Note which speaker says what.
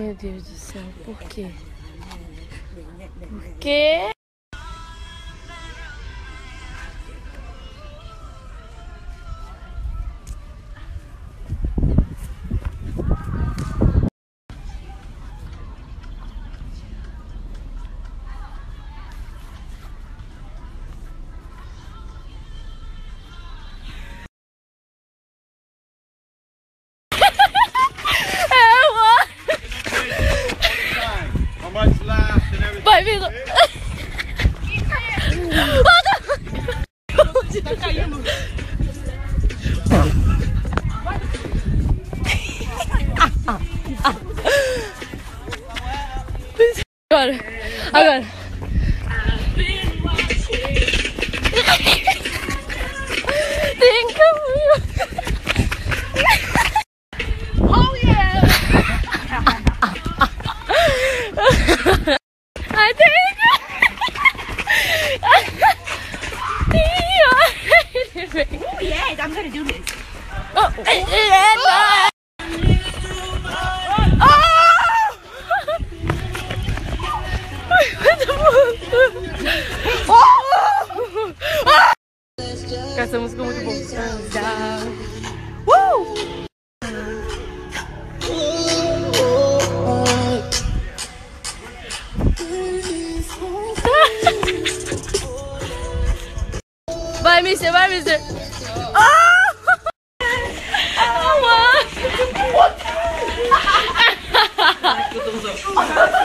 Speaker 1: Meu Deus do céu, por quê? Por quê? Agora, agora.
Speaker 2: Gonna do this.
Speaker 1: Oh, não. Essa música é muito boa. Uh! Vai, mister, vai, mister. Ah, 아,